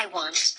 I want.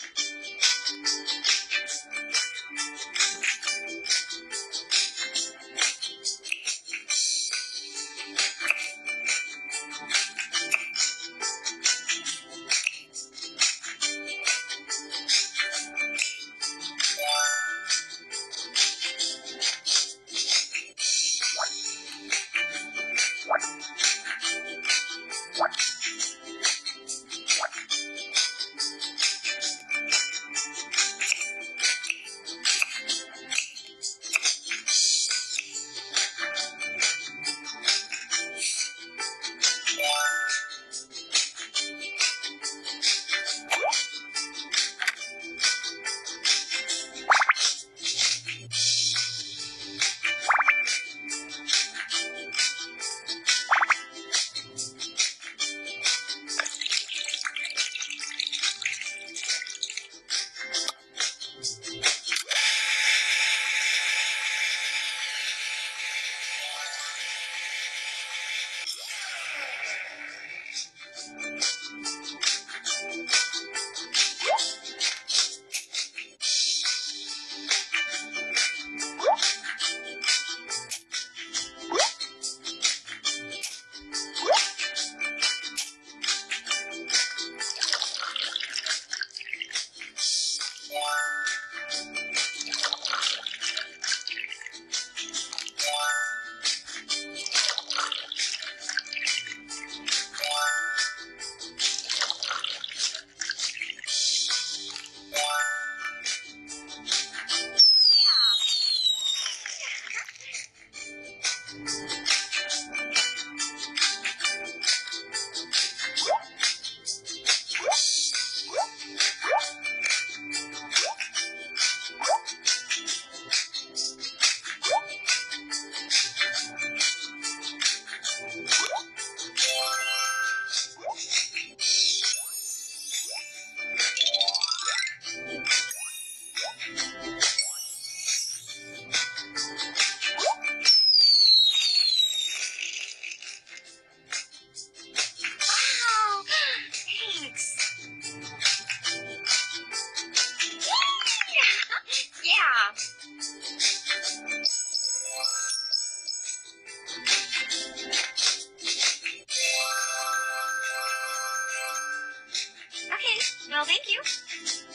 Well, thank you.